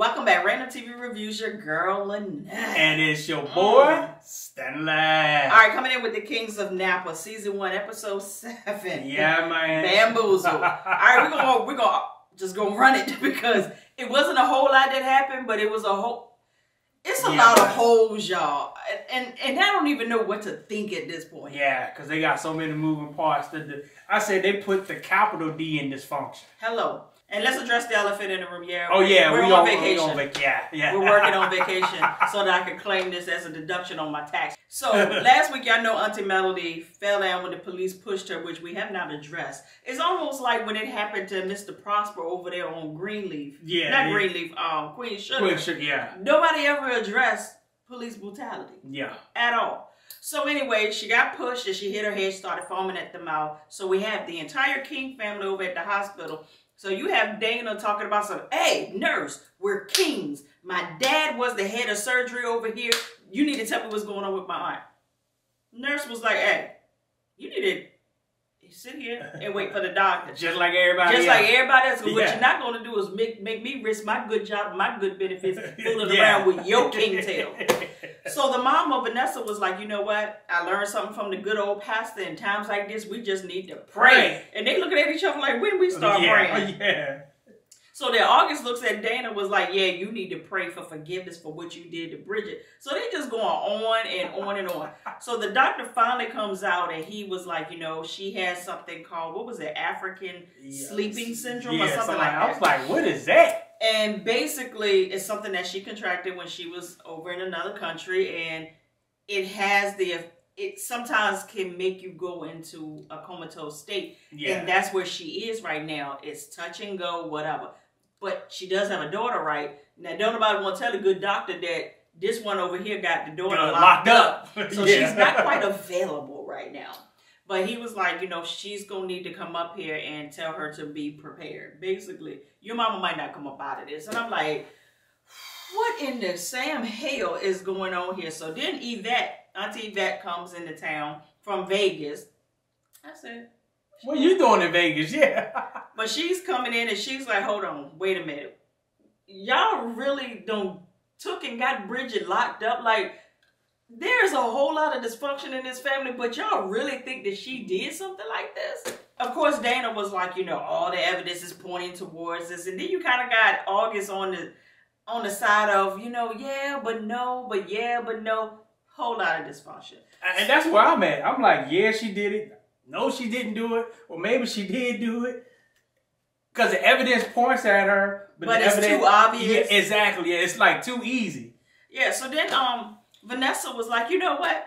Welcome back. Random TV Reviews, your girl, Lynette. And it's your boy, Mm. Stanley. All right, coming in with the Kings of Napa, season one, episode seven. Yeah, man. Bamboozle. All right, we're gonna we're gonna just gonna run it because it wasn't a whole lot that happened, but it was a whole. It's a Yeah. lot of holes, y'all, and, and and I don't even know what to think at this point. Yeah, because they got so many moving parts. That the, I said they put the capital D in dysfunction. Hello, and let's address the elephant in the room. Yeah. Oh, yeah. we're we on on, vacation. We on vac- yeah, yeah. We're working on vacation so that I can claim this as a deduction on my tax. So last week, y'all know Auntie Melody fell down when the police pushed her, which we have not addressed. It's almost like when it happened to Mr. Prosper over there on Greenleaf. Yeah, Not yeah. Greenleaf, um, Queen Sugar. Quick shit, yeah. Nobody ever addressed police brutality Yeah. at all. So anyway, she got pushed and she hit her head, started foaming at the mouth. So we have the entire King family over at the hospital. So you have Dana talking about some, hey, nurse, we're kings. My dad was the head of surgery over here. You need to tell me what's going on with my aunt. Nurse was like, hey, you need to sit here and wait for the doctor. Just like everybody Just else. like everybody else. 'cause What you're not going to do is make, make me risk my good job, my good benefits, fooling Yeah. around with your king tail. So the mom of Vanessa was like, you know what? I learned something from the good old pastor. In times like this, we just need to pray. Pray. And they looking at each other like, when we start yeah, praying? Yeah. So then August looks at Dana was like, yeah, you need to pray for forgiveness for what you did to Bridget. So they just going on and on and on. So the doctor finally comes out and he was like, you know, she has something called, what was it, African Yeah. sleeping syndrome or something so like that. I was like, what is that? And basically, it's something that she contracted when she was over in another country, and it has the it sometimes can make you go into a comatose state, Yeah. and that's where she is right now. It's touch and go, whatever. But she does have a daughter, right? Now, don't nobody want to tell a good doctor that this one over here got the daughter Uh, locked, up. So Yeah. she's not quite available right now. But he was like, you know, she's gonna need to come up here and tell her to be prepared. Basically, your mama might not come up out of this. And I'm like, what in the Sam hell is going on here? So then Yvette, Auntie Yvette comes into town from Vegas. I said, What you doing in Vegas? Yeah. but she's coming in and she's like, hold on, wait a minute. Y'all really don't took and got Bridget locked up. Like, there's a whole lot of dysfunction in this family, but y'all really think that she did something like this? Of course, Dana was like, you know, all the evidence is pointing towards this. And then you kind of got August on the on the side of, you know, yeah, but no, but yeah, but no. Whole lot of dysfunction. And that's where I'm at. I'm like, yeah, she did it. No, she didn't do it. Or maybe she did do it. Because the evidence points at her. But the it's evidence, too obvious. Yeah, exactly. Yeah, it's like too easy. Yeah, so then um Vanessa was like, you know what?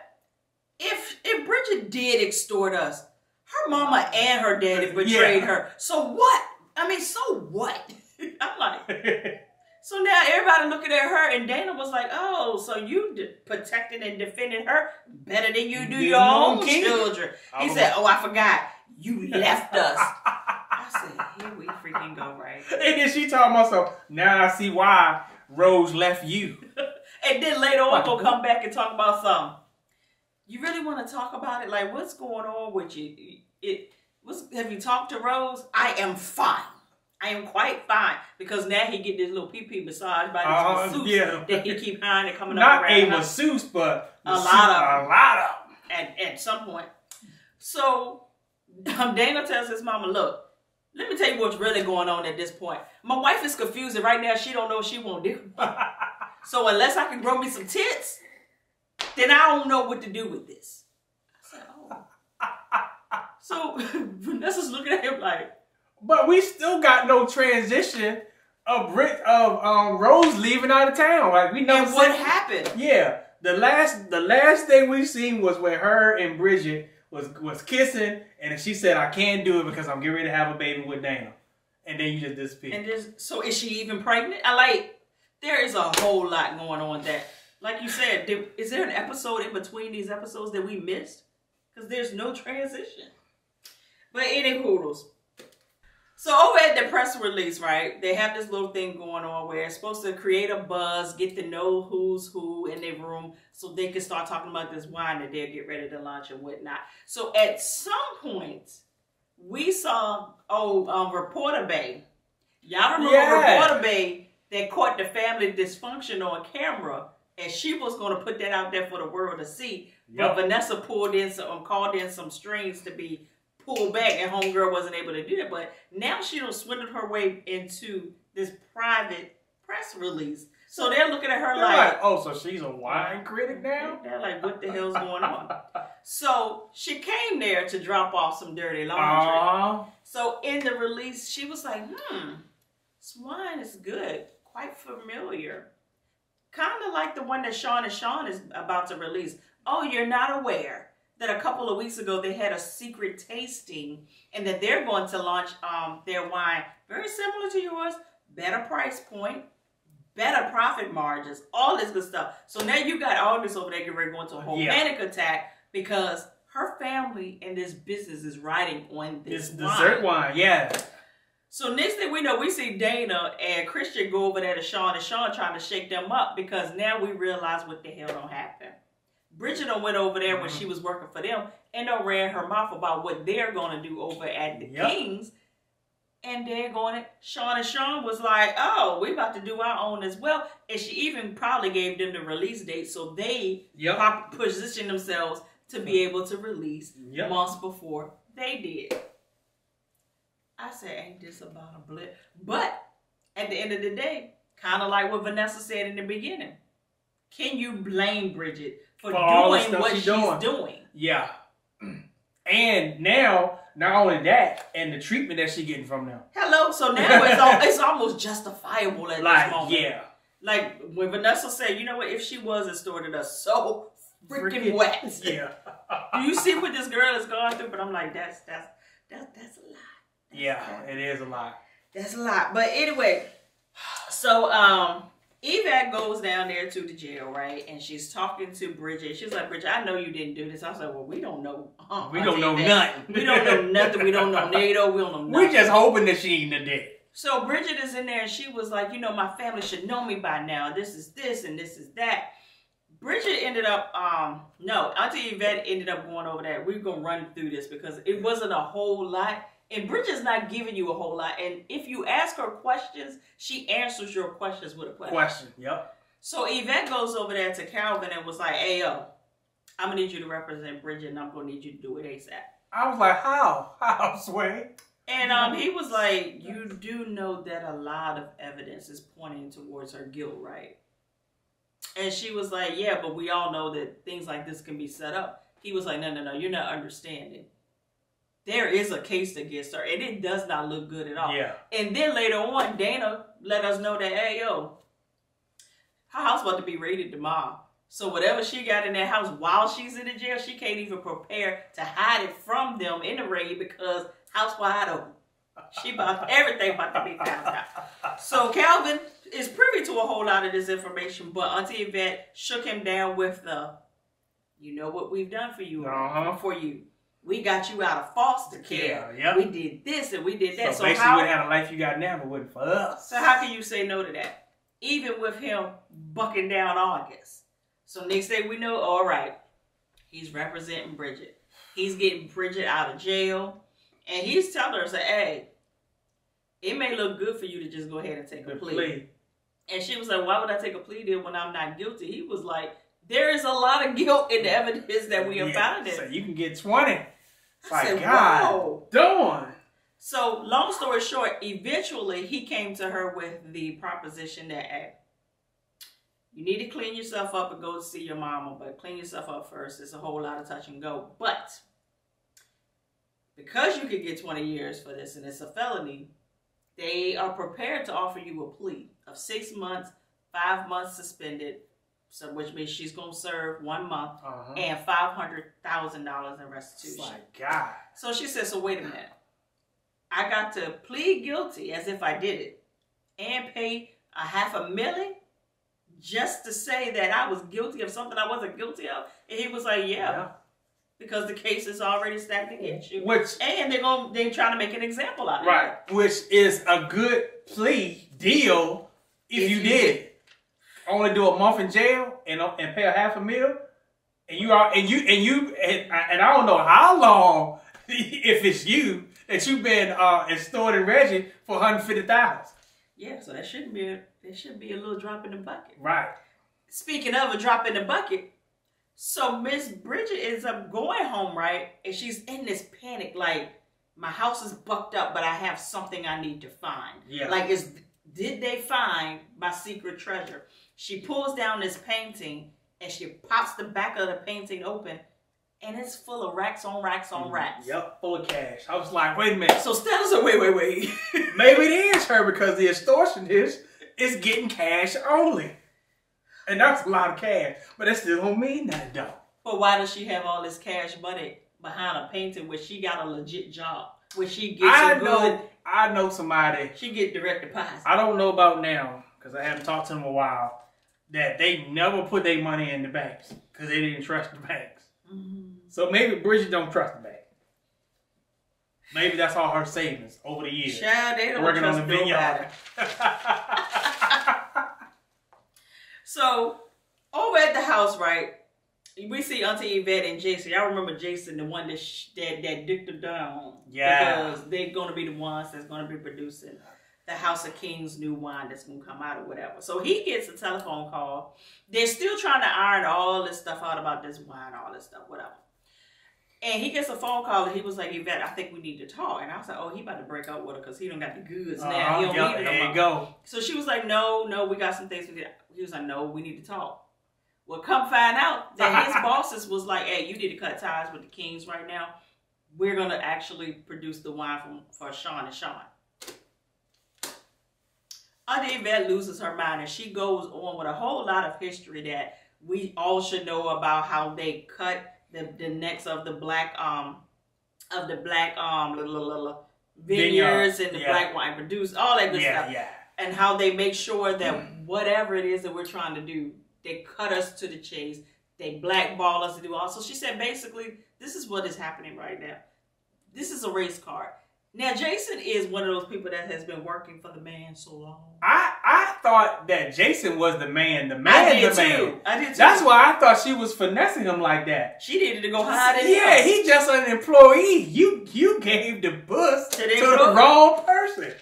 If if Bridget did extort us, her mama and her daddy betrayed Yeah. her. So what? I mean, so what? I'm like, so now everybody looking at her, and Dana was like, oh, so you de- protecting and defending her better than you do You your own children. He said, oh, I forgot. You left us. I said, here we freaking go, right? and then she told myself, now I see why Rose left you. And then later on, gonna come back and talk about some. You really want to talk about it? Like, what's going on with you? It. What's, have you talked to Rose? I am fine. I am quite fine because now he get this little pee pee massage by this Uh, masseuse yeah. that he keep hiring and coming up Not a masseuse, but A masseuse- lot of a lot of. at at some point. So um, Dana tells his mama, "Look, let me tell you what's really going on at this point. My wife is confused, and right now she don't know what she won't do." So unless I can grow me some tits, then I don't know what to do with this. I said, oh. So Vanessa's looking at him like, But we still got no transition of Brit of um, Rose leaving out of town. Like we know and what happened? Yeah, the last the last thing we seen was when her and Bridget was was kissing, and she said, "I can't do it because I'm getting ready to have a baby with Dana," and then you just disappear. And there's, so is she even pregnant? I like, there is a whole lot going on that, like you said, there, is there an episode in between these episodes that we missed? Because there's no transition. But any hoodles. So over at the press release, right, they have this little thing going on where it's supposed to create a buzz, get to know who's who in their room, so they can start talking about this wine that they'll get ready to launch and whatnot. So at some point, we saw oh um, Reporter Bay. Y'all remember Yeah. Reporter Bay? that caught the family dysfunction on camera, and she was going to put that out there for the world to see. Yep. But Vanessa pulled in some, called in some strings to be pulled back, and homegirl wasn't able to do that. But now she done swindled her way into this private press release. So they're looking at her like, like, oh, so she's a wine critic now? they're like, what the hell's going on? So she came there to drop off some dirty laundry. Aww. So in the release, she was like, hmm, this wine is good, quite familiar. Kind of like the one that Sean and Sean is about to release. Oh, you're not aware that a couple of weeks ago they had a secret tasting and that they're going to launch um, their wine very similar to yours, better price point, better profit margins, all this good stuff. So now you got August over there getting ready to go into a whole Yeah. panic attack because her family and this business is riding on this It's wine. dessert wine, yeah. So next thing we know, we see Dana and Christian go over there to Sean and Sean trying to shake them up because now we realize what the hell don't happen. Bridget went over there when Mhm. she was working for them and done ran her mouth about what they're gonna do over at the Yep. Kings. And they're going, to, Sean and Sean was like, oh, we about to do our own as well. And she even probably gave them the release date so they Yep. pop- position themselves to be able to release Yep. months before they did. I said, ain't this about a blip? But at the end of the day, kind of like what Vanessa said in the beginning, can you blame Bridget for, For all doing what she's doing. doing? Yeah. And now, not only that, and the treatment that she's getting from them. Hello, so now it's, al- it's almost justifiable at this Like, moment. yeah. Like when Vanessa said, you know what, if she was extorted us so freaking Freaking- wet. Yeah. Do you see what this girl is going through? But I'm like, that's that's that's that's a lot. Yeah, it is a lot. That's a lot. But anyway, so um Yvette goes down there to the jail, right? And she's talking to Bridget. She's like, Bridget, I know you didn't do this. I was like, Well, we don't know. Uh, We don't know Yvette. nothing. We don't know nothing. We don't know NATO. We don't know nothing. We're just hoping that she ain't the dead. So Bridget is in there and she was like, you know, my family should know me by now. This is this and this is that. Bridget ended up, um, no, Auntie Yvette ended up going over that. We're gonna run through this because it wasn't a whole lot. And Bridget's not giving you a whole lot. And if you ask her questions, she answers your questions with a question. Question. Yep. So Yvette goes over there to Calvin and was like, hey yo, I'm gonna need you to represent Bridget and I'm gonna need you to do it ASAP. I was like, how? How, Sway? And um, he was like, "You do know that a lot of evidence is pointing towards her guilt, right?" And she was like, "Yeah, but we all know that things like this can be set up." He was like, "No, no, no, you're not understanding. There is a case against her, and it does not look good at all." Yeah. And then later on, Dana let us know that, "Hey, yo, her house about to be raided tomorrow." So whatever she got in that house while she's in the jail, she can't even prepare to hide it from them in the raid because house wide open. She about everything about to be found out. So Calvin is privy to a whole lot of this information, but Auntie Yvette shook him down with the, you know what we've done for you, Uh-huh. for you. We got you out of foster care. Yeah, yep. We did this and we did that. So, So, basically, how? you would have a life you got now, but wasn't for us. So how can you say no to that? Even with him bucking down August. So next day we know, all right, he's representing Bridget. He's getting Bridget out of jail. And he's telling her, say, hey, it may look good for you to just go ahead and take a plea. plea. And she was like, why would I take a plea deal when I'm not guilty? He was like, there is a lot of guilt in the evidence that we have Yeah, found. So you can get 20. I said, God, whoa. darn. So, long story short, eventually he came to her with the proposition that hey, you need to clean yourself up and go to see your mama, but clean yourself up first. It's a whole lot of touch and go. But because you could get 20 years for this and it's a felony, they are prepared to offer you a plea of six months, five months suspended, so which means she's gonna serve one month Uh-huh. and five hundred thousand dollars in restitution. My God. So she says, so wait a minute. I got to plead guilty as if I did it and pay a half a million just to say that I was guilty of something I wasn't guilty of. And he was like, yeah, because the case is already stacked against you. Which, And they're going they're trying to make an example out of right, which is a good plea deal if, If you, you did it. Only do a month in jail and and pay a half a mil, and you are and you and you and, and I don't know how long if it's you that you've been uh extorting Reggie for one hundred fifty thousand. Yeah, so that shouldn't be a, there should be a little drop in the bucket. Right. Speaking of a drop in the bucket, so Miss Bridget ends up going home, right? And she's in this panic, like my house is bucked up, but I have something I need to find. Yeah. Like, is did they find my secret treasure? She pulls down this painting and she pops the back of the painting open, and it's full of racks on racks on mm-hmm. racks. Yep, full of cash. I was like, wait a minute. So Stella's like, wait, wait, wait. Maybe it is her because the extortionist is getting cash only. And that's a lot of cash. But that still don't mean that though. but why does she have all this cash money behind a painting where she got a legit job? Where she gets I a good, I know somebody she get direct deposit. I don't know about now, because I haven't talked to them a while, that they never put their money in the banks because they didn't trust the banks. Mhm. So maybe Bridget don't trust the bank. Maybe that's all her savings over the years. Child, they don't Working on trust the nobody. vineyard. So over at the house, right? We see Auntie Yvette and Jason. Y'all remember Jason, the one that sh- that that dicked them down? Yeah. Because they're gonna be the ones that's gonna be producing the House of Kings new wine that's gonna come out or whatever. So he gets a telephone call. They're still trying to iron all this stuff out about this wine, all this stuff, whatever. And he gets a phone call and he was like, Yvette, I think we need to talk. And I was like, oh, he about to break up with her because he don't got the goods now. Uh-huh, He don't yep, need it no there more. you go. So she was like, no, no, we got some things we did. He was like, no, we need to talk. Well, come find out that his bosses was like, hey, you need to cut ties with the Kings right now. We're going to actually produce the wine from, for Sean and Sean. Auntie Yvette loses her mind and she goes on with a whole lot of history that we all should know about how they cut the, the necks of the black um of the black um la- la- la- vineyards and the yeah. black wine produced all that good Yeah, stuff yeah. and how they make sure that whatever it is that we're trying to do, they cut us to the chase. They blackball us to do all. So she said, basically, this is what is happening right now. This is a race card. Now, Jason is one of those people that has been working for the man so long. I I thought that Jason was the man, the I man, did the too. man. I did too. That's why I thought she was finessing him like that. she needed to go hide in yeah, he just an employee. You you gave the bus To to the wrong person.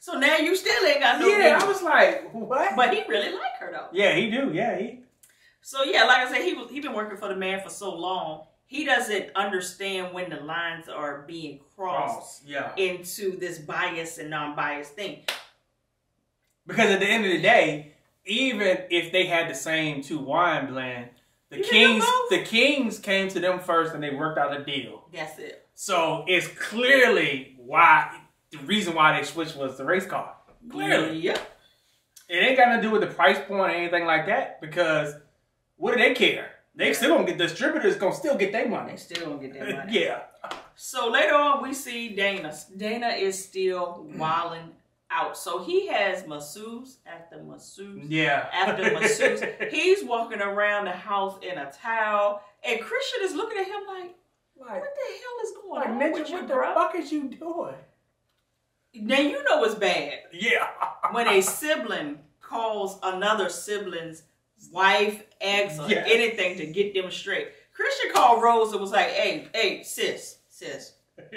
So now you still ain't got no. yeah, I was like, what? But he really liked her though. yeah, he do. Yeah, he. So yeah, like I said, he was he been working for the man for so long. He doesn't understand when the lines are being crossed. Cross. Yeah. into this bias and non-biased thing. Because at the end of the day, even if they had the same two wine blend, the You kings the kings came to them first and they worked out a deal. That's it. So it's clearly why the reason why they switched was the race car. Clearly. Yep. It ain't got to do with the price point or anything like that because what do they care? They still gonna get distributors gonna still get their money. They still don't get their money. yeah. So later on, we see Dana. Dana is still wilding out. So he has masseuse after masseuse Yeah. after masseuse. He's walking around the house in a towel, and Christian is looking at him like, like, "What the hell is going like on ninja, with you, what the bro?" fuck is you doing? Now you know it's bad. Yeah. when a sibling calls another sibling's wife, ex, or Yeah. anything to get them straight. Christian called Rose and was like, "Hey, hey, sis, sis,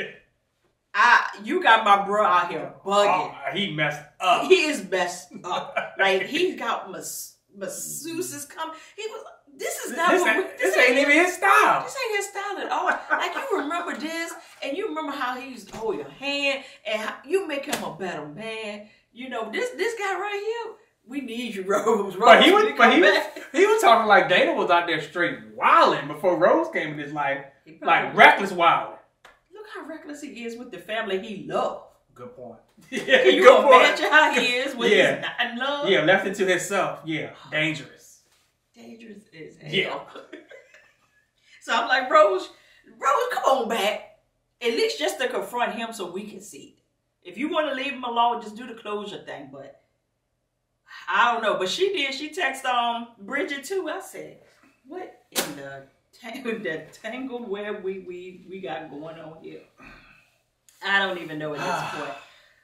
I you got my bro out here bugging. Oh, he messed up. He is messed up. Like he's got mas- masseuses come. He was. This is not this, what we, ain't, this ain't even his style. this ain't his style at all. Like you remember this, and you remember how he used to hold your hand, and how, you make him a better man. You know this this guy right here. We need you, Rose. Rose, But he was, but come he was, he was talking like Dana was out there straight wilding before Rose came in his life, He probably- like reckless wilding. Look how reckless he is with the family he loves. Good point. Can yeah, you good point. imagine how he is when Yeah. he's not in love? Yeah, left into himself. Yeah, dangerous. Dangerous as hell. Yeah. so I'm like, Rose, Rose, come on back. At least just to confront him so we can see it. If you want to leave him alone, just do the closure thing. But I don't know. But she did. She texted um Bridget too. I said, what in the, tang- the tangled web we, we, we got going on here? I don't even know at this point.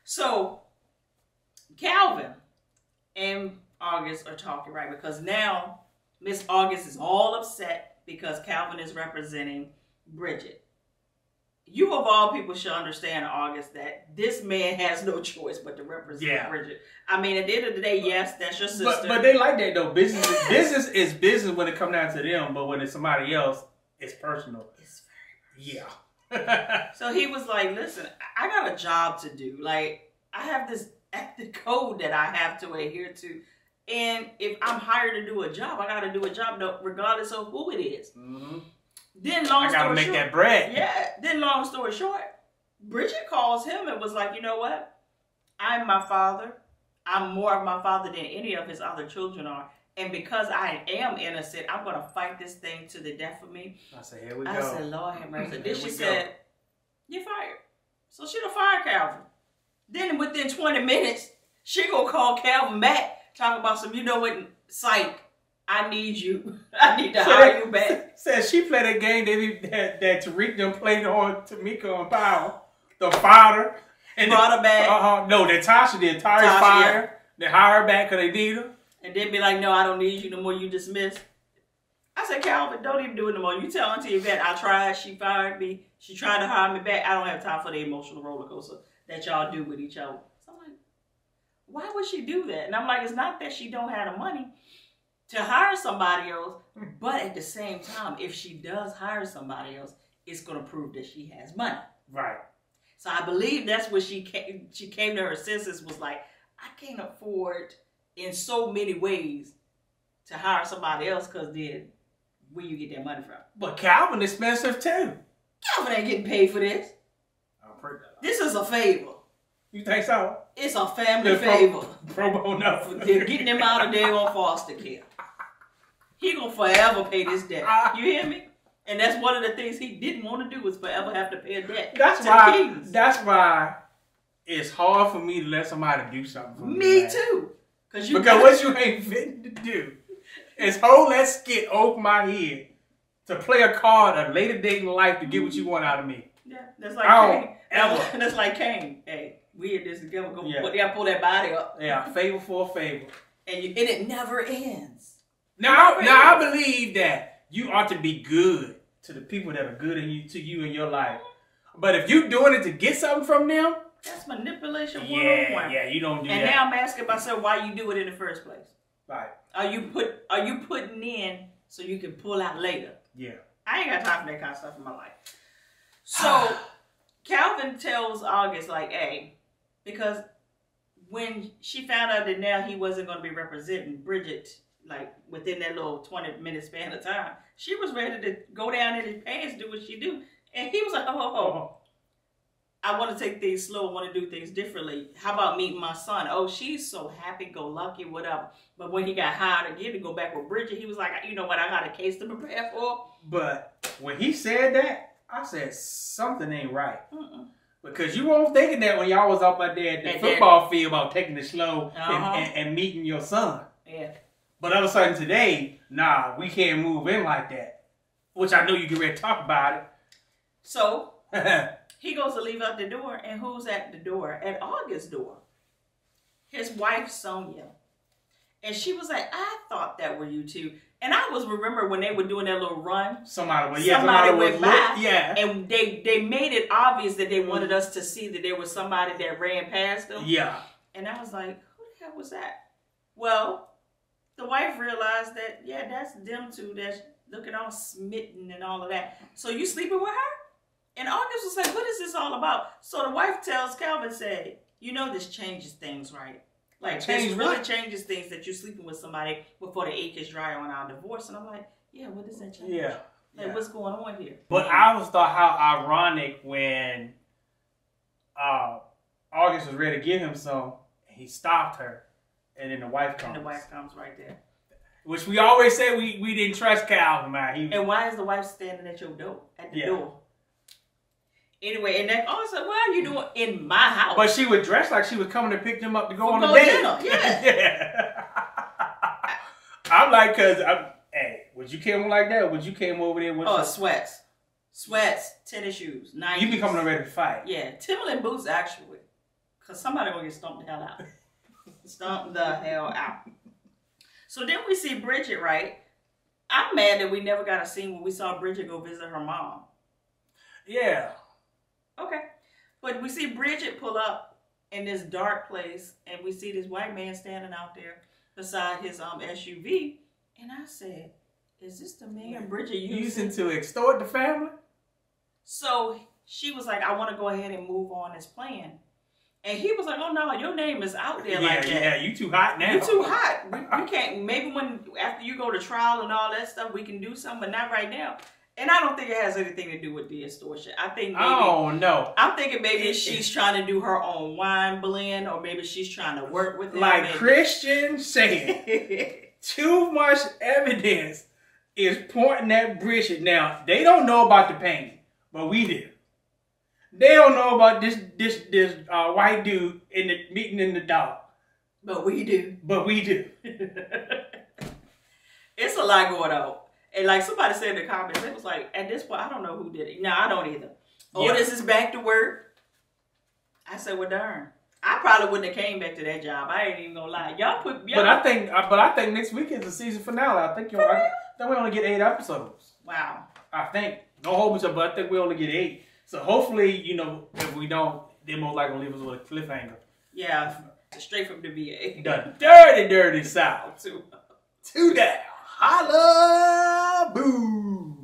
So Calvin and August are talking, right? Because now Miss August is all upset because Calvin is representing Bridget. You of all people should understand, August, that this man has no choice but to represent Yeah. Bridget. I mean, at the end of the day, yes, that's your sister. But, but they like that though. Business Yes. business is business when it comes down to them, but when it's somebody else, it's personal. It's very. Yeah. So he was like, listen, I got a job to do. Like, I have this ethic code that I have to adhere to. And if I'm hired to do a job, I got to do a job no- regardless of who it is. Mhm. Then, long I gotta story make short, that bread. yeah. Then, long story short, Bridget calls him and was like, you know what? I'm my father. I'm more of my father than any of his other children are. And because I am innocent, I'm going to fight this thing to the death of me. I said, here we I go. I said, Lord have mercy. Then she we go. said, You're fired. So she done fired Calvin. Then within 20 minutes, she gonna call Calvin back, talking about some, you know what, psych, I need you. I need to hire you back. Said she played a game that, that, that Tariq done played on Tamika and Powell. The founder. And Brought her back. Uh-huh. No, that Tasha did. Tasha Tasha, fired. They hired her back because they need her. And then be like, No, I don't need you no more, you dismissed. I said, Calvin, don't even do it no more. You tell Auntie Yvette I tried, she fired me, she tried to hire me back. I don't have time for the emotional roller coaster that y'all do with each other. So I'm like, why would she do that? And I'm like, it's not that she don't have the money to hire somebody else, but at the same time, if she does hire somebody else, it's gonna prove that she has money. Right. So I believe that's what she came, she came to her senses was like, I can't afford in so many ways to hire somebody else because then where you get that money from? But Calvin expensive too. Calvin ain't getting paid for this. I'm pretty. This is a favor. You think so? It's a family favor. Pro bono. They're getting him out of there on foster care. He gonna forever pay this debt. You hear me? And that's one of the things he didn't want to do was forever have to pay a debt. That's why. That's why it's hard for me to let somebody do something for me. Me too. Cause you Because what you ain't fit to do is hold that skit over my head to play a card a later date in life to get what you want out of me. Yeah, that's like I Kane. ever. That's like Kane. Hey, we in this together. Go, Yeah. put, gotta pull that body up, Yeah, favor for a favor. and you, and it never ends. Now, Never now I believe that you ought to be good to the people that are good in you, to you in your life. But if you're doing it to get something from them, That's manipulation yeah, yeah, you don't do And that. And now I'm asking myself why you do it in the first place. right. Are you put Are you putting in so you can pull out later? Yeah. I ain't got time for that kind of stuff in my life. So Calvin tells August like, "Hey," because when she found out that now he wasn't going to be representing Bridget, like within that little twenty minute span of time, she was ready to go down in his pants, do what she do, and he was like, "Oh, oh, oh I want to take things slow. I want to do things differently. How about meeting my son? Oh, she's so happy, go lucky, whatever." But when he got hired again to go back with Bridget, he was like, "You know what? I got a case to prepare for." But when he said that, I said something ain't right. Mm-mm. Because you weren't thinking that when y'all was up out there at the At football field about taking it slow and, Uh-huh. and, and meeting your son. Yeah. But all of a sudden today, nah, we can't move in like that. Which I know you get ready to talk about it. So. He goes to leave out the door, and who's at the door? At August's door. His wife, Sonia. And she was like, I thought that were you two. And I was remember when they were doing that little run, somebody was yeah, Somebody somebody, went by. yeah. and they they made it obvious that they wanted us to see that there was somebody that ran past them. Yeah. And I was like, who the hell was that? Well, the wife realized that, yeah, that's them two that's looking all smitten and all of that. So you sleeping with her? And August was like, what is this all about? So the wife tells Calvin, say, you know this changes things, right? Like Change this really what? changes things that you're sleeping with somebody before the ink is dry on our divorce. And I'm like, yeah, what does that change? Yeah. Like yeah. what's going on here? But I always thought how ironic when uh, August was ready to give him some, he stopped her, and then the wife comes. and the wife comes right there. Which we always say we, we didn't trust Calvin, man. He, And why is the wife standing at your door? At the Yeah. door. Anyway, and then also, what are you doing in my house? but she was dressed like she was coming to pick them up to go For on a go date. dinner, yeah. yeah. I'm like, cause I'm, hey, would you came like that? Or would you came over there with oh, some, sweats, sweats, tennis shoes, Nikes. you be coming ready to fight? Yeah, Timberland boots actually, cause somebody gonna get stomped the hell out. Stomped the hell out. So then we see Bridget, right? I'm mad that we never got a scene when we saw Bridget go visit her mom. Yeah. Okay. But we see Bridget pull up in this dark place, and we see this white man standing out there beside his um SUV. And I said, "Is this the man Bridget using?" Using to extort the family? So she was like, "I want to go ahead and move on this plan." And he was like, "Oh no, your name is out there yeah, like that. yeah, you too hot now. You too hot. We, we can't. Maybe when after you go to trial and all that stuff, we can do something, but not right now." And I don't think it has anything to do with the extortion. I think maybe Oh no. I'm thinking maybe It- she's trying to do her own wine blend, or maybe she's trying to work with him. Like and- Christian said, too much evidence is pointing at Bridget. Now, they don't know about the painting, but we do. They don't know about this this this uh, white dude in the meeting in the dark, but we do. but we do. it's a lot going on. And like somebody said in the comments, it was like, at this point, I don't know who did it. No, I don't either. Oh, Yeah. this is back to work. I said, well, darn. I probably wouldn't have came back to that job. I ain't even gonna lie. Y'all put, y'all, But I think, but I think next week is the season finale. I think you're. I think we only get eight episodes. wow. I think no whole bunch but I think we only get eight. So hopefully, you know, if we don't, they most likely leave us with a cliffhanger. Yeah, straight from the VA. The dirty, dirty South. Too. Two down. Holla, boo.